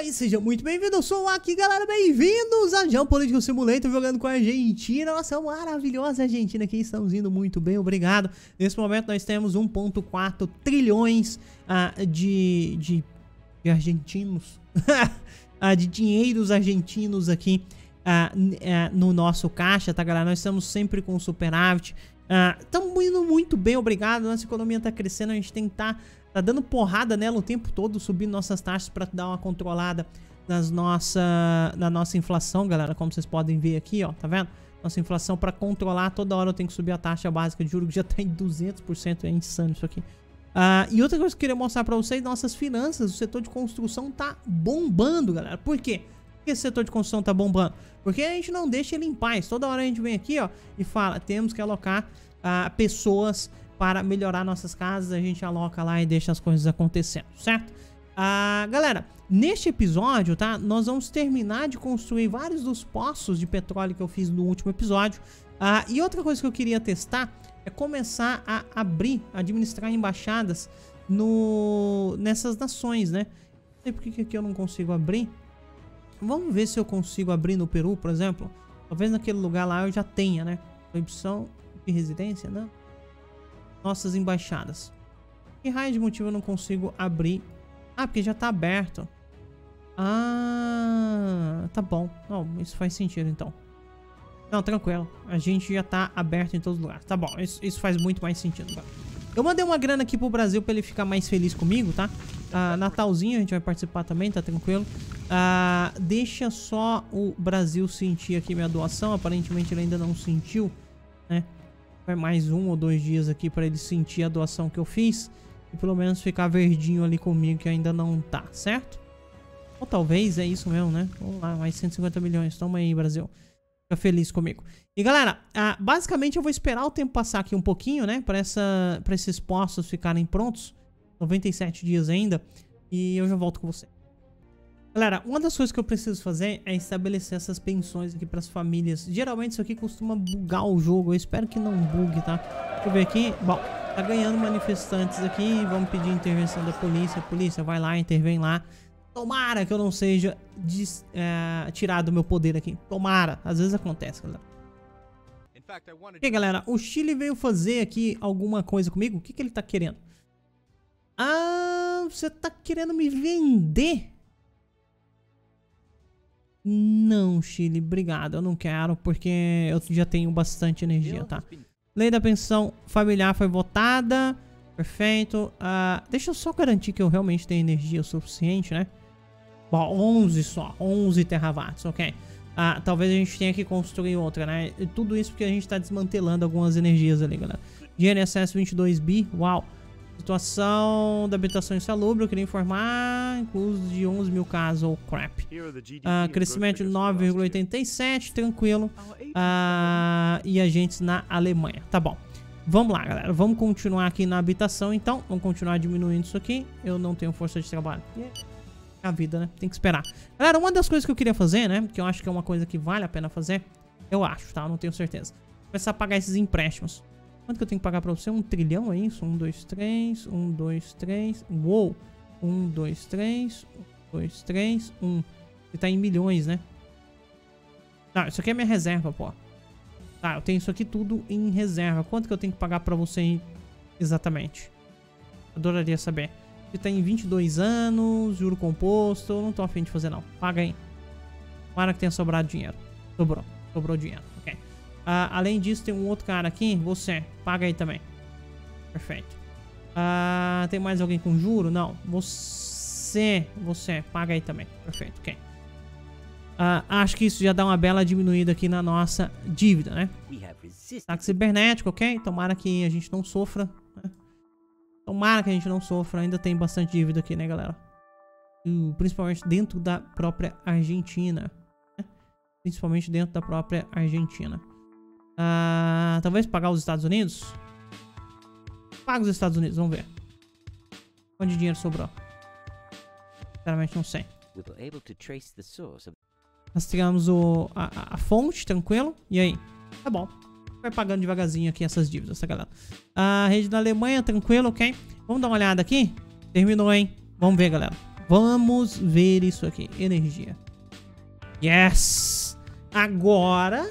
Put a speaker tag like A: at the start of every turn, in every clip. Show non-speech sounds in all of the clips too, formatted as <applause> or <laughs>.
A: aí, seja muito bem-vindo, eu sou o aqui, galera, bem-vindos a Geopolítico Simulator, jogando com a Argentina, nossa maravilhosa Argentina aqui, estamos indo muito bem, obrigado. Nesse momento nós temos 1.4 trilhões uh, de, de, de argentinos, uh, <laughs> de dinheiros argentinos aqui uh, no nosso caixa, tá galera, nós estamos sempre com superávit, estamos indo muito bem, obrigado, nossa economia está crescendo, a gente tem que estar... Tá Tá dando porrada nela o tempo todo, subindo nossas taxas para dar uma controlada nas nossa, na nossa inflação, galera. Como vocês podem ver aqui, ó, tá vendo? Nossa inflação para controlar, toda hora eu tenho que subir a taxa básica de juros, que já tá em 200%, é insano isso aqui. Uh, e outra coisa que eu queria mostrar para vocês, nossas finanças, o setor de construção tá bombando, galera. Por quê? Por que esse setor de construção tá bombando? Porque a gente não deixa ele em paz. Toda hora a gente vem aqui, ó, e fala, temos que alocar uh, pessoas para melhorar nossas casas, a gente aloca lá e deixa as coisas acontecendo, certo? Ah, galera, neste episódio, tá? Nós vamos terminar de construir vários dos poços de petróleo que eu fiz no último episódio. Ah, e outra coisa que eu queria testar é começar a abrir, administrar embaixadas no, nessas nações, né? Não sei por que aqui eu não consigo abrir. Vamos ver se eu consigo abrir no Peru, por exemplo. Talvez naquele lugar lá eu já tenha, né? Proibição de residência, não? Nossas embaixadas. Que raio de motivo eu não consigo abrir? Ah, porque já tá aberto. Ah, tá bom. Não, isso faz sentido então. Não, tranquilo. A gente já tá aberto em todos os lugares. Tá bom, isso, isso faz muito mais sentido. Agora. Eu mandei uma grana aqui pro Brasil pra ele ficar mais feliz comigo, tá? Ah, Natalzinho a gente vai participar também, tá tranquilo. Ah, deixa só o Brasil sentir aqui minha doação. Aparentemente ele ainda não sentiu? Vai mais um ou dois dias aqui para ele sentir a doação que eu fiz. E pelo menos ficar verdinho ali comigo que ainda não tá, certo? Ou talvez é isso mesmo, né? Vamos lá, mais 150 milhões. Toma aí, Brasil. Fica feliz comigo. E galera, ah, basicamente eu vou esperar o tempo passar aqui um pouquinho, né? Para esses postos ficarem prontos. 97 dias ainda. E eu já volto com você. Galera, uma das coisas que eu preciso fazer é estabelecer essas pensões aqui para as famílias. Geralmente isso aqui costuma bugar o jogo. Eu espero que não bugue, tá? Deixa eu ver aqui. Bom, tá ganhando manifestantes aqui. Vamos pedir intervenção da polícia. Polícia, vai lá, intervém lá. Tomara que eu não seja des, é, tirado do meu poder aqui. Tomara. Às vezes acontece, galera. E aí, galera, o Chile veio fazer aqui alguma coisa comigo. O que, que ele tá querendo? Ah, você tá querendo me vender? Não, Chile, obrigado. Eu não quero porque eu já tenho bastante energia, tá? Lei da pensão familiar foi votada. Perfeito. Uh, deixa eu só garantir que eu realmente tenho energia suficiente, né? Bom, 11 só. 11 terawatts, ok. Uh, talvez a gente tenha que construir outra, né? E tudo isso porque a gente tá desmantelando algumas energias ali, galera. GNSS 22B, uau. Situação da habitação insalubre, eu queria informar, incluso de 11 mil casos ou crap. Uh, crescimento de 9,87, tranquilo. Uh, e agentes na Alemanha. Tá bom. Vamos lá, galera. Vamos continuar aqui na habitação, então. Vamos continuar diminuindo isso aqui. Eu não tenho força de trabalho. É a vida, né? Tem que esperar. Galera, uma das coisas que eu queria fazer, né? Que eu acho que é uma coisa que vale a pena fazer. Eu acho, tá? Eu não tenho certeza. Começar a pagar esses empréstimos. Quanto que eu tenho que pagar pra você? Um trilhão, é isso? Um, dois, três. Um, dois, três. Uou! Um, dois, três. Um, dois, três. Um. Você tá em milhões, né? Tá, isso aqui é minha reserva, pô. Tá, eu tenho isso aqui tudo em reserva. Quanto que eu tenho que pagar pra você exatamente? Adoraria saber. Você tá em 22 anos, juro composto. Eu não tô afim de fazer, não. Paga aí. Para que tenha sobrado dinheiro. Sobrou. Sobrou dinheiro. Uh, além disso, tem um outro cara aqui. Você, paga aí também. Perfeito. Uh, tem mais alguém com juro? Não. Você, você, paga aí também. Perfeito, ok. Uh, acho que isso já dá uma bela diminuída aqui na nossa dívida, né? Ataque cibernético, ok? Tomara que a gente não sofra. Né? Tomara que a gente não sofra. Ainda tem bastante dívida aqui, né, galera? Uh, principalmente dentro da própria Argentina. Né? Principalmente dentro da própria Argentina. Uh, talvez pagar os Estados Unidos? Paga os Estados Unidos, vamos ver. Quanto de dinheiro sobrou? Sinceramente não sei. Rastreamos o, a, a, fonte, tranquilo. E aí? Tá bom. Vai pagando devagarzinho aqui essas dívidas, tá, galera? A rede da Alemanha, tranquilo, ok? Vamos dar uma olhada aqui? Terminou, hein? Vamos ver, galera. Vamos ver isso aqui. Energia. Yes! Agora,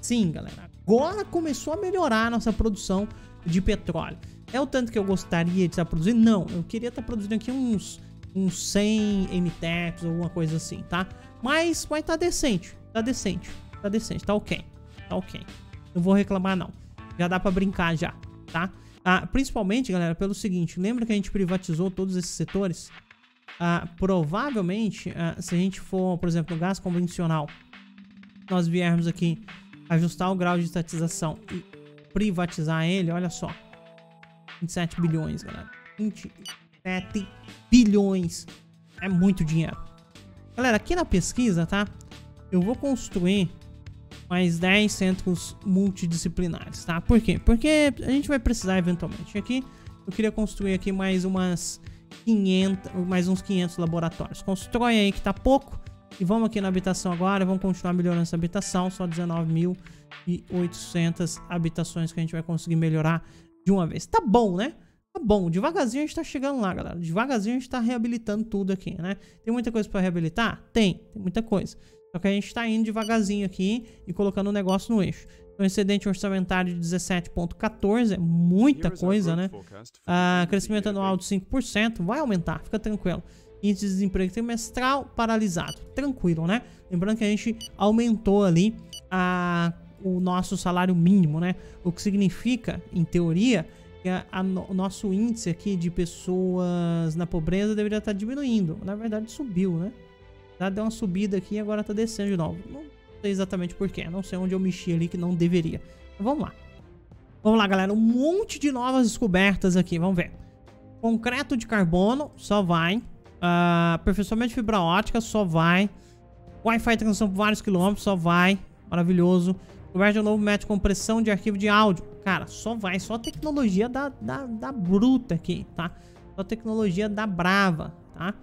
A: sim, galera. Agora começou a melhorar a nossa produção de petróleo. É o tanto que eu gostaria de estar produzindo? Não, eu queria estar produzindo aqui uns, uns 100 MTEPs ou alguma coisa assim, tá? Mas vai estar tá decente, tá decente, tá decente, tá ok, tá ok. Não vou reclamar não, já dá pra brincar já, tá? Ah, principalmente, galera, pelo seguinte, lembra que a gente privatizou todos esses setores? Ah, provavelmente, ah, se a gente for, por exemplo, no gás convencional, nós viermos aqui ajustar o grau de estatização e privatizar ele, olha só. 27 bilhões, galera. 27 bilhões. É muito dinheiro. Galera, aqui na pesquisa, tá? Eu vou construir mais 10 centros multidisciplinares, tá? Por quê? Porque a gente vai precisar eventualmente. Aqui, eu queria construir aqui mais umas 500, mais uns 500 laboratórios. Constrói aí que tá pouco. E vamos aqui na habitação agora, vamos continuar melhorando essa habitação, só 19.800 habitações que a gente vai conseguir melhorar de uma vez. Tá bom, né? Tá bom, devagarzinho a gente tá chegando lá, galera. Devagarzinho a gente tá reabilitando tudo aqui, né? Tem muita coisa para reabilitar? Tem, tem muita coisa. Só que a gente tá indo devagarzinho aqui e colocando o negócio no eixo. Então, excedente orçamentário de 17,14 é muita coisa, né? Ah, crescimento anual de 5%, vai aumentar, fica tranquilo. Índice de desemprego trimestral paralisado, tranquilo, né? Lembrando que a gente aumentou ali a o nosso salário mínimo, né? O que significa, em teoria, que a, a, o nosso índice aqui de pessoas na pobreza deveria estar diminuindo. Na verdade, subiu, né? Já deu uma subida aqui e agora está descendo de novo. Não sei exatamente porquê. Não sei onde eu mexi ali que não deveria. Mas vamos lá. Vamos lá, galera. Um monte de novas descobertas aqui. Vamos ver. Concreto de carbono, só vai. Uh, de fibra ótica, só vai. Wi-Fi transição por vários quilômetros, só vai. Maravilhoso. Converte um novo método de compressão de arquivo de áudio. Cara, só vai, só tecnologia da, da, da bruta aqui, tá? Só tecnologia da brava, tá?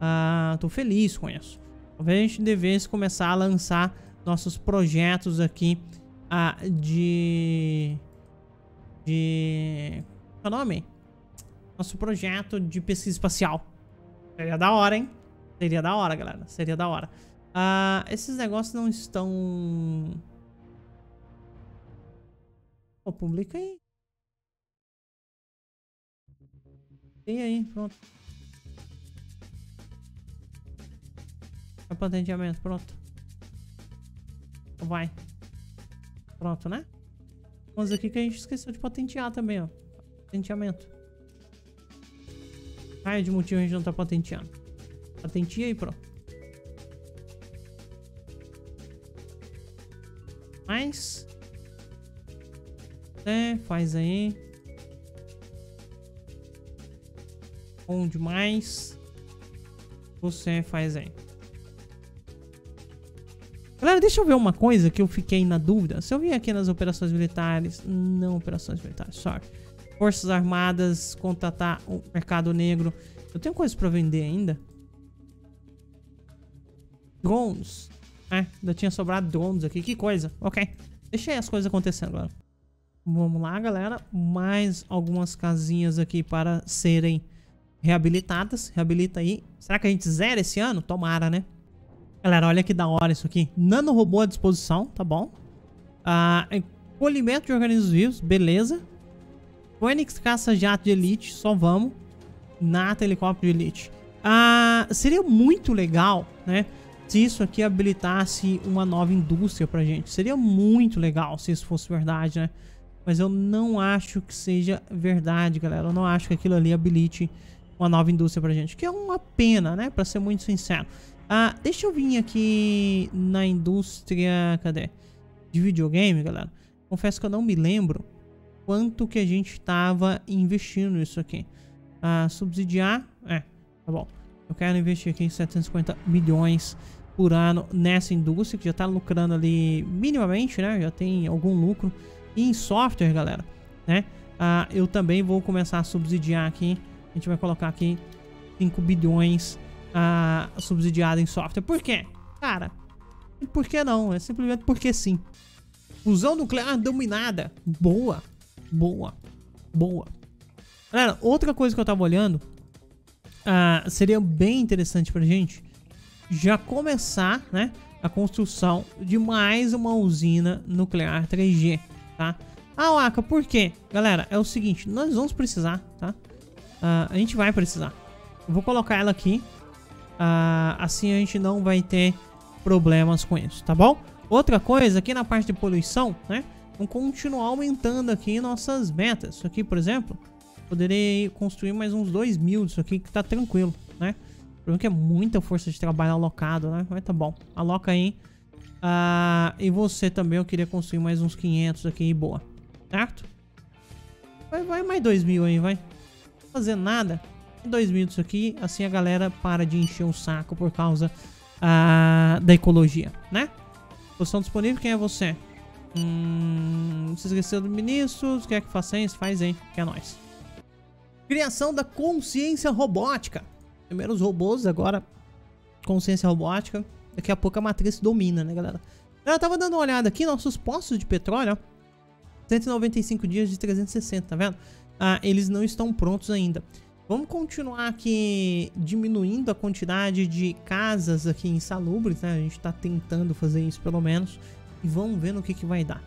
A: Ah, tô feliz com isso. Talvez a gente devesse começar a lançar nossos projetos aqui ah, de... De... Qual é o nome? Nosso projeto de pesquisa espacial. Seria da hora, hein? Seria da hora, galera. Seria da hora. Ah, esses negócios não estão Pô, publica aí. Tem aí, pronto. É patenteamento, pronto. Vai. Pronto, né? Vamos aqui que a gente esqueceu de patentear também, ó. Patenteamento. Raio de motivo a gente não tá patenteando. Patenteia aí, pronto. Mais. Você faz aí. Bom demais. Você faz aí. Galera, deixa eu ver uma coisa que eu fiquei na dúvida. Se eu vim aqui nas operações militares... Não operações militares, sorry. Forças Armadas, contratar o mercado negro. Eu tenho coisas pra vender ainda. Drones. É, ainda tinha sobrado drones aqui. Que coisa. Ok. Deixa aí as coisas acontecendo agora. Vamos lá, galera. Mais algumas casinhas aqui para serem reabilitadas. Reabilita aí. Será que a gente zera esse ano? Tomara, né? Galera, olha que da hora isso aqui. Nano robô à disposição, tá bom? Ah, colhimento de organismos vivos, beleza. Fênix caça-jato de elite, só vamos. Nata helicóptero de elite. Ah, seria muito legal, né? Se isso aqui habilitasse uma nova indústria pra gente. Seria muito legal se isso fosse verdade, né? Mas eu não acho que seja verdade, galera. Eu não acho que aquilo ali habilite uma nova indústria pra gente. Que é uma pena, né? Pra ser muito sincero. Ah, deixa eu vir aqui na indústria... Cadê? De videogame, galera. Confesso que eu não me lembro quanto que a gente estava investindo nisso aqui. Ah, subsidiar... É, tá bom. Eu quero investir aqui 750 milhões por ano nessa indústria, que já está lucrando ali minimamente, né? Já tem algum lucro. E em software, galera, né? Ah, eu também vou começar a subsidiar aqui. A gente vai colocar aqui 5 bilhões ah, subsidiado em software. Por quê? Cara, por que não? É simplesmente porque sim. Fusão nuclear dominada. Boa. Boa. Boa. Galera, outra coisa que eu tava olhando. uh, seria bem interessante pra gente já começar, né, a construção de mais uma usina nuclear 3G, tá? Ah, Waka, por quê? Galera, é o seguinte, nós vamos precisar, tá? Uh, a gente vai precisar. Eu vou colocar ela aqui, uh, assim a gente não vai ter problemas com isso, tá bom? Outra coisa, aqui na parte de poluição, né? Vamos continuar aumentando aqui nossas metas. Isso aqui, por exemplo, poderei construir mais uns 2 mil disso aqui, que tá tranquilo, né? O problema é que é muita força de trabalho alocado, né? Mas tá bom. Aloca aí. Ah, e você também, eu queria construir mais uns 500 aqui boa. Certo? Vai, vai mais 2 mil aí, vai. Não fazer nada. 2 mil disso aqui, assim a galera para de encher o saco por causa ah, da ecologia, né? Posição disponível, quem é você? Hum, se esqueceu do ministro, quer que faça isso? Faz aí, que é nóis. Criação da consciência robótica. Primeiro os robôs, agora consciência robótica. Daqui a pouco a matriz domina, né, galera? Eu tava dando uma olhada aqui, nossos postos de petróleo, ó, 195 dias de 360, tá vendo? Ah, eles não estão prontos ainda. Vamos continuar aqui diminuindo a quantidade de casas aqui insalubres, né? A gente tá tentando fazer isso pelo menos. E vamos ver no que, que vai dar.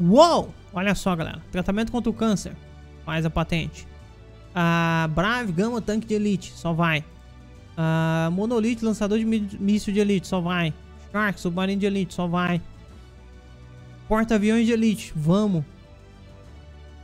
A: Uou! Olha só, galera. Tratamento contra o câncer. Faz a patente. Uh, Brave Gama Tanque de Elite, só vai. Uh, Monolith Lançador de Míssil de Elite, só vai. Shark Submarino de Elite, só vai. Porta-aviões de Elite, vamos.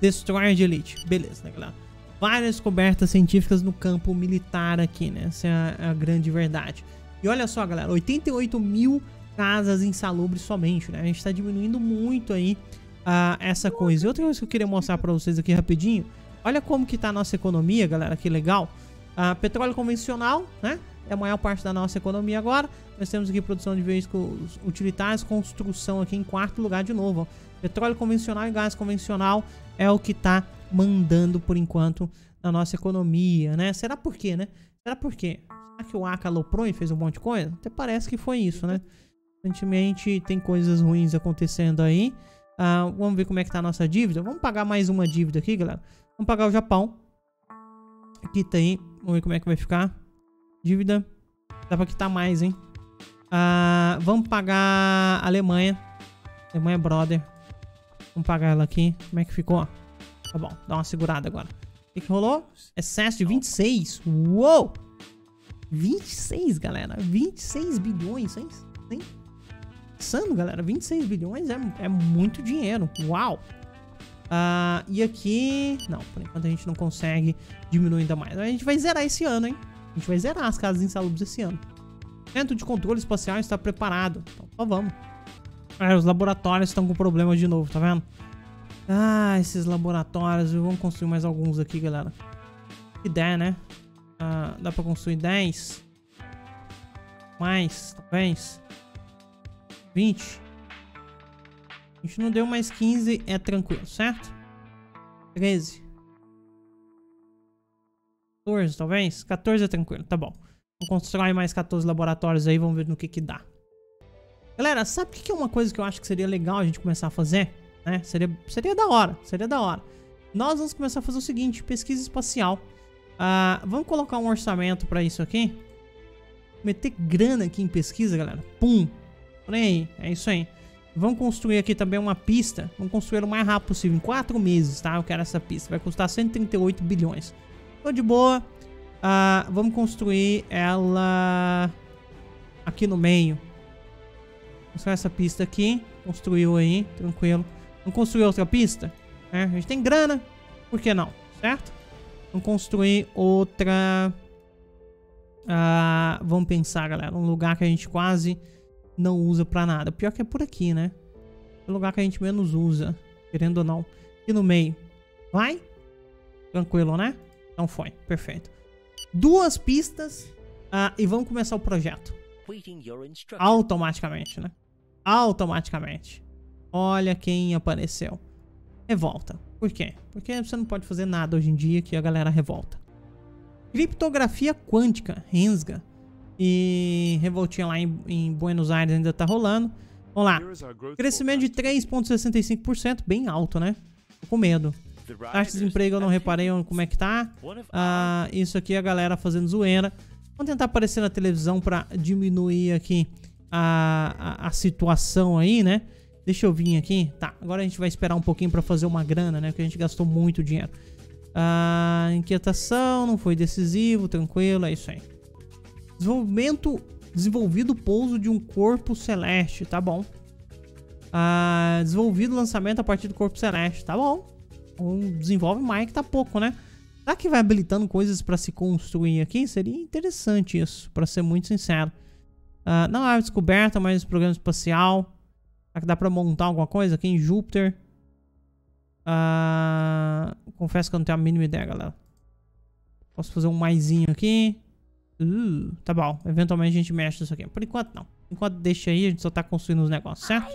A: Destroyer de Elite, beleza, né, galera? Várias descobertas científicas no campo militar aqui, né? Essa é a, a grande verdade. E olha só, galera, 88 mil casas insalubres somente, né? A gente tá diminuindo muito aí uh, essa coisa. E outra coisa que eu queria mostrar pra vocês aqui rapidinho Olha como que tá a nossa economia, galera, que legal. Ah, petróleo convencional, né? É a maior parte da nossa economia agora. Nós temos aqui produção de veículos utilitários, construção aqui em quarto lugar de novo. Ó. Petróleo convencional e gás convencional é o que tá mandando por enquanto na nossa economia, né? Será por quê, né? Será por quê? Será que o Aka aloprou e fez um monte de coisa? Até parece que foi isso, né? Recentemente tem coisas ruins acontecendo aí. Ah, vamos ver como é que tá a nossa dívida. Vamos pagar mais uma dívida aqui, galera. Vamos pagar o Japão. Aqui tem. Vamos ver como é que vai ficar. Dívida. Dá pra quitar mais, hein? Ah, vamos pagar a Alemanha. Alemanha brother. Vamos pagar ela aqui. Como é que ficou? Tá bom, dá uma segurada agora. O que, que rolou? Excesso de 26. Uou! 26, galera. 26 bilhões, hein? hein? Insano, galera. 26 bilhões é, é muito dinheiro. Uau! Uh, e aqui... Não, por enquanto a gente não consegue diminuir ainda mais. A gente vai zerar esse ano, hein? A gente vai zerar as casas insalubres esse ano. Centro de controle espacial está preparado. Então, só vamos. É, os laboratórios estão com problemas de novo, tá vendo? Ah, esses laboratórios. Vamos construir mais alguns aqui, galera. Que ideia, né? Ah, dá pra construir 10. Mais, talvez. 20. A gente não deu mais 15, é tranquilo, certo? 13. 14, talvez? 14 é tranquilo, tá bom. Vamos constrói mais 14 laboratórios aí, vamos ver no que que dá. Galera, sabe o que é uma coisa que eu acho que seria legal a gente começar a fazer? Né? Seria, seria da hora, seria da hora. Nós vamos começar a fazer o seguinte, pesquisa espacial. Uh, vamos colocar um orçamento pra isso aqui. Meter grana aqui em pesquisa, galera. Pum. Por aí, é isso aí. Vamos construir aqui também uma pista. Vamos construir o mais rápido possível. Em 4 meses, tá? Eu quero essa pista. Vai custar 138 bilhões. Tô de boa. Uh, vamos construir ela aqui no meio. Construir essa pista aqui. Construiu aí, tranquilo. Vamos construir outra pista? É, a gente tem grana. Por que não? Certo? Vamos construir outra... Uh, vamos pensar, galera. Um lugar que a gente quase não usa pra nada. Pior que é por aqui, né? É o lugar que a gente menos usa, querendo ou não. E no meio. Vai? Tranquilo, né? Então foi, perfeito. Duas pistas uh, e vamos começar o projeto. Automaticamente, né? Automaticamente. Olha quem apareceu. Revolta. Por quê? Porque você não pode fazer nada hoje em dia que a galera revolta. Criptografia quântica, Rensga. E revoltinha lá em, em Buenos Aires ainda tá rolando. Vamos lá. Crescimento de 3,65%, bem alto, né? Tô com medo. Taxa de desemprego eu não reparei como é que tá. Ah, isso aqui é a galera fazendo zoeira. Vamos tentar aparecer na televisão pra diminuir aqui a, a, a situação aí, né? Deixa eu vir aqui. Tá, agora a gente vai esperar um pouquinho pra fazer uma grana, né? Porque a gente gastou muito dinheiro. Ah, inquietação, não foi decisivo, tranquilo, é isso aí. Desenvolvimento, desenvolvido pouso de um corpo celeste, tá bom. Ah, desenvolvido lançamento a partir do corpo celeste, tá bom. Um desenvolve mais que tá pouco, né? Será que vai habilitando coisas para se construir aqui? Seria interessante isso, para ser muito sincero. Uh, não há descoberta, mas programa espacial. Será que dá para montar alguma coisa aqui em Júpiter? Uh, confesso que eu não tenho a mínima ideia, galera. Posso fazer um maisinho aqui. Uh, tá bom. Eventualmente a gente mexe isso aqui. Por enquanto, não. Enquanto deixa aí, a gente só tá construindo os negócios, certo?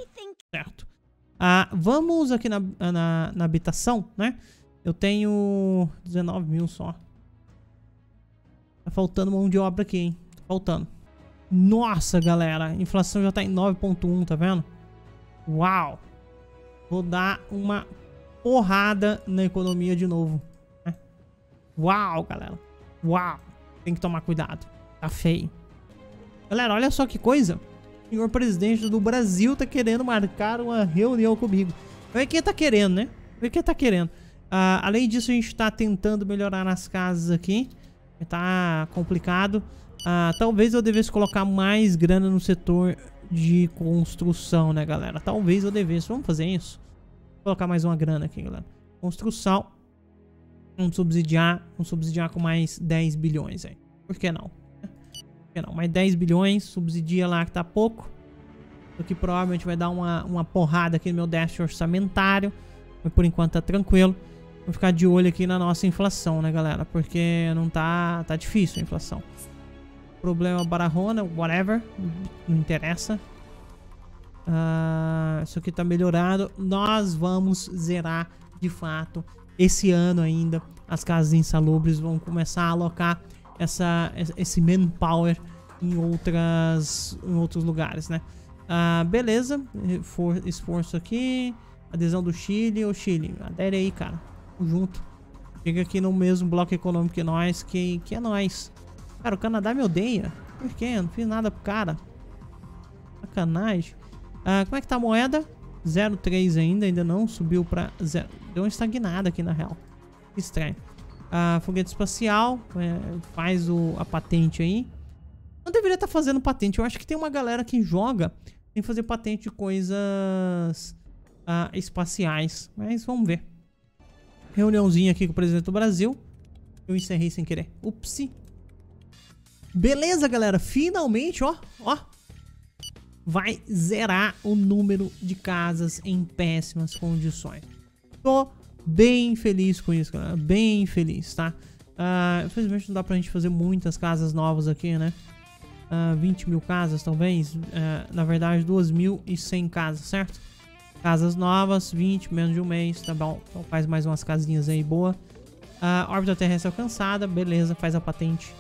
A: Certo. Uh, vamos aqui na, na, na habitação, né? Eu tenho 19 mil só. Tá faltando mão de obra aqui, hein? Tá faltando. Nossa, galera. A inflação já tá em 9.1, tá vendo? Uau. Vou dar uma porrada na economia de novo. Né? Uau, galera. Uau. Tem que tomar cuidado. Tá feio. Galera, olha só que coisa. O senhor presidente do Brasil tá querendo marcar uma reunião comigo. Vê quem tá querendo, né? Vê quem tá querendo. Uh, além disso, a gente tá tentando melhorar as casas aqui. Tá complicado. Uh, talvez eu devesse colocar mais grana no setor de construção, né, galera? Talvez eu devesse. Vamos fazer isso? Vou colocar mais uma grana aqui, galera. Construção. Vamos subsidiar. Vamos subsidiar com mais 10 bilhões aí. Por que não? Por que não? Mais 10 bilhões. Subsidia lá que tá pouco. O que provavelmente vai dar uma, uma porrada aqui no meu déficit orçamentário. Mas por enquanto tá tranquilo. Vou ficar de olho aqui na nossa inflação, né, galera? Porque não tá, tá difícil a inflação. Problema barahona, whatever. Não interessa. Uh, isso aqui tá melhorado. Nós vamos zerar, de fato, esse ano ainda. As casas insalubres vão começar a alocar essa, esse manpower em, outras, em outros lugares, né? Uh, beleza. For, esforço aqui. Adesão do Chile. Ô Chile, adere aí, cara junto. Chega aqui no mesmo bloco econômico que nós, que, que é nós. Cara, o Canadá me odeia. Por quê? Eu não fiz nada pro cara. Sacanagem. Ah, como é que tá a moeda? 0,3 ainda, ainda não subiu pra 0. Deu uma estagnada aqui na real. Estranho. Ah, foguete espacial, é, faz o, a patente aí. Não deveria estar tá fazendo patente. Eu acho que tem uma galera que joga que fazer patente de coisas ah, espaciais. Mas vamos ver. Reuniãozinha aqui com o presidente do Brasil. Eu encerrei sem querer. Upsi. Beleza, galera. Finalmente, ó, ó. Vai zerar o número de casas em péssimas condições. Tô bem feliz com isso, galera. Bem feliz, tá? Uh, infelizmente não dá pra gente fazer muitas casas novas aqui, né? Uh, ah, 20 mil casas, talvez. Uh, na verdade, 2.100 casas, certo? Casas novas, 20, menos de um mês, tá bom. Então faz mais umas casinhas aí, boa. A órbita terrestre alcançada, beleza, faz a patente.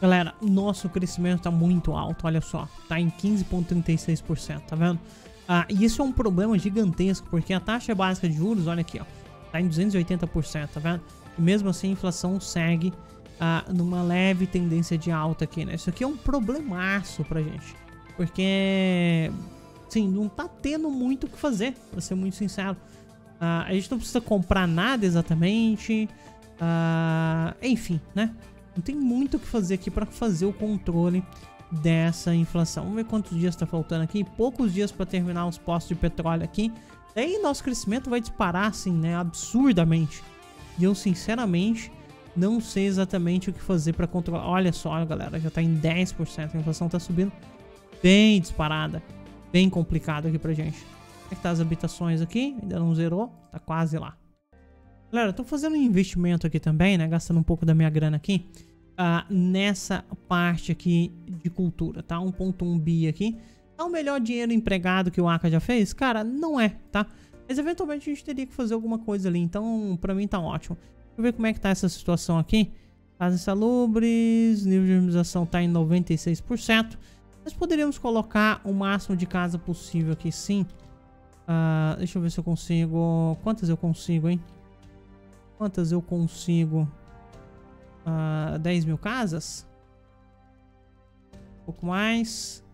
A: Galera, nosso crescimento tá muito alto, olha só. Tá em 15,36%, tá vendo? Ah, e isso é um problema gigantesco, porque a taxa básica de juros, olha aqui, ó. Tá em 280%, tá vendo? E mesmo assim a inflação segue ah, numa leve tendência de alta aqui, né? Isso aqui é um problemaço pra gente. Porque sim, não tá tendo muito o que fazer, pra ser muito sincero. Uh, a gente não precisa comprar nada exatamente. Uh, enfim, né? Não tem muito o que fazer aqui para fazer o controle dessa inflação. Vamos ver quantos dias está faltando aqui. Poucos dias para terminar os postos de petróleo aqui. Daí nosso crescimento vai disparar assim, né? Absurdamente. E eu, sinceramente, não sei exatamente o que fazer para controlar. Olha só, galera, já está em 10%. A inflação está subindo bem disparada bem complicado aqui pra gente. Como é que tá as habitações aqui? Ainda não zerou, tá quase lá. Galera, tô fazendo um investimento aqui também, né? Gastando um pouco da minha grana aqui. Uh, nessa parte aqui de cultura, tá? 1.1 bi aqui. É o melhor dinheiro empregado que o Aka já fez? Cara, não é, tá? Mas eventualmente a gente teria que fazer alguma coisa ali. Então, pra mim tá ótimo. Deixa eu ver como é que tá essa situação aqui. Casas insalubres, nível de organização tá em 96%. Nós poderíamos colocar o máximo de casa possível aqui, sim. Uh, deixa eu ver se eu consigo... Quantas eu consigo, hein? Quantas eu consigo? Uh, ah, 10 mil casas? Um pouco mais.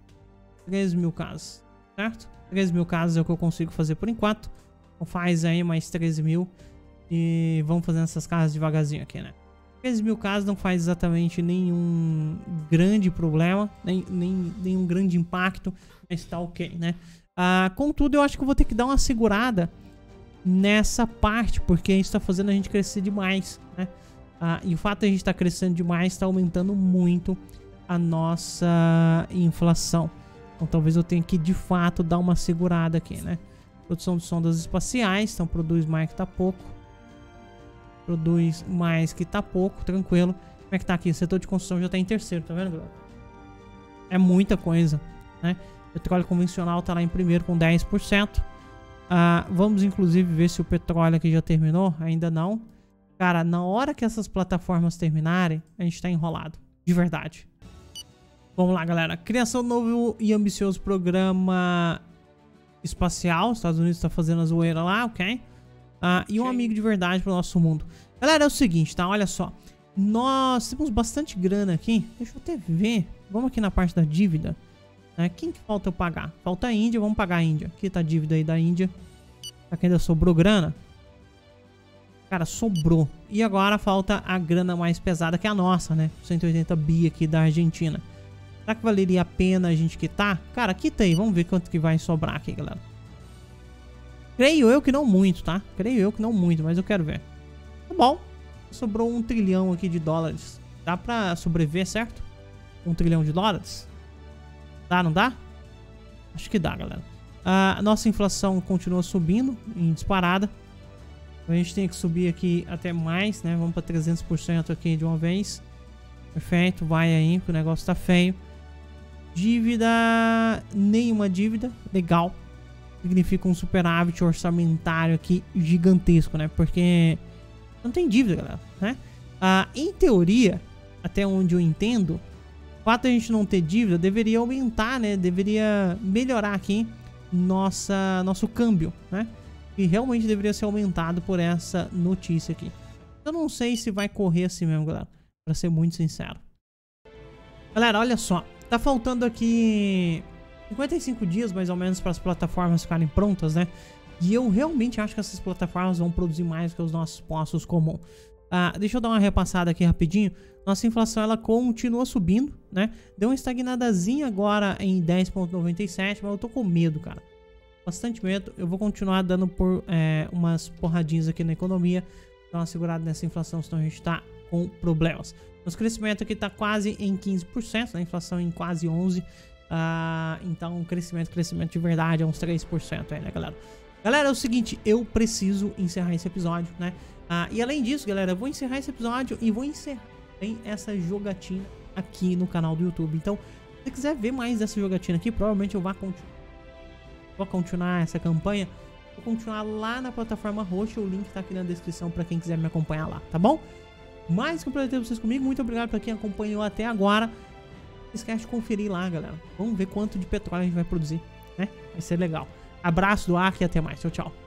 A: 13 mil casas, certo? 13 mil casas é o que eu consigo fazer por enquanto. Então faz aí mais 13 mil. E vamos fazendo essas casas devagarzinho aqui, né? 13 mil casas não faz exatamente nenhum grande problema, nem, nem, nenhum grande impacto, mas tá ok, né? Ah, contudo, eu acho que eu vou ter que dar uma segurada nessa parte, porque gente está fazendo a gente crescer demais, né? Ah, e o fato de a gente estar tá crescendo demais está aumentando muito a nossa inflação. Então talvez eu tenha que de fato dar uma segurada aqui, né? Produção de sondas espaciais, então produz mais que tá pouco. Produz mais que tá pouco, tranquilo. Como é que tá aqui? O setor de construção já tá em terceiro, tá vendo, galera? É muita coisa, né? Petróleo convencional tá lá em primeiro com 10%. Ah, vamos inclusive ver se o petróleo aqui já terminou. Ainda não. Cara, na hora que essas plataformas terminarem, a gente tá enrolado. De verdade. Vamos lá, galera. Criação do novo e ambicioso programa espacial. Os Estados Unidos está fazendo a zoeira lá, ok? Ah, e um amigo de verdade para o nosso mundo. Galera, é o seguinte, tá? Olha só. Nós temos bastante grana aqui. Deixa eu até ver. Vamos aqui na parte da dívida. É, quem que falta eu pagar? Falta a Índia, vamos pagar a Índia. Aqui tá a dívida aí da Índia. Será que ainda sobrou grana? Cara, sobrou. E agora falta a grana mais pesada, que é a nossa, né? 180 bi aqui da Argentina. Será que valeria a pena a gente quitar? Cara, quita aí. Vamos ver quanto que vai sobrar aqui, galera. Creio eu que não muito, tá? Creio eu que não muito, mas eu quero ver. Tá bom. Sobrou um trilhão aqui de dólares. Dá pra sobreviver, certo? Um trilhão de dólares? Dá, não dá? Acho que dá, galera. A nossa inflação continua subindo em disparada. A gente tem que subir aqui até mais, né? Vamos para 300% aqui de uma vez. Perfeito, vai aí, que o negócio tá feio. Dívida, nenhuma dívida, legal. Significa um superávit orçamentário aqui gigantesco, né? Porque não tem dívida, galera, né? Ah, em teoria, até onde eu entendo, fato de a gente não ter dívida deveria aumentar, né? Deveria melhorar aqui nossa, nosso câmbio, né? E realmente deveria ser aumentado por essa notícia aqui. Eu não sei se vai correr assim mesmo, galera. Pra ser muito sincero. Galera, olha só. Tá faltando aqui 55 dias mais ou menos para as plataformas ficarem prontas, né? E eu realmente acho que essas plataformas vão produzir mais que os nossos postos comuns. Ah, deixa eu dar uma repassada aqui rapidinho. Nossa inflação ela continua subindo, né? Deu uma estagnadazinha agora em 10.97, mas eu tô com medo, cara. Bastante medo. Eu vou continuar dando por é, umas porradinhas aqui na economia. Dar uma segurada nessa inflação, senão a gente tá com problemas. Nosso crescimento aqui está quase em 15%, né? inflação em quase 11%. Uh, ah, então, crescimento, crescimento de verdade é uns 3% aí, né, galera? Galera, é o seguinte, eu preciso encerrar esse episódio, né? Uh, e além disso, galera, eu vou encerrar esse episódio e vou encerrar essa jogatina aqui no canal do YouTube. Então, se você quiser ver mais dessa jogatina aqui, provavelmente eu vou continuar, vou continuar essa campanha. Vou continuar lá na plataforma roxa, o link tá aqui na descrição para quem quiser me acompanhar lá, tá bom? Mais que um prazer ter vocês comigo. Muito obrigado para quem acompanhou até agora. Não esquece de conferir lá, galera. Vamos ver quanto de petróleo a gente vai produzir, né? Vai ser legal. Abraço do Ark e até mais. Tchau, tchau.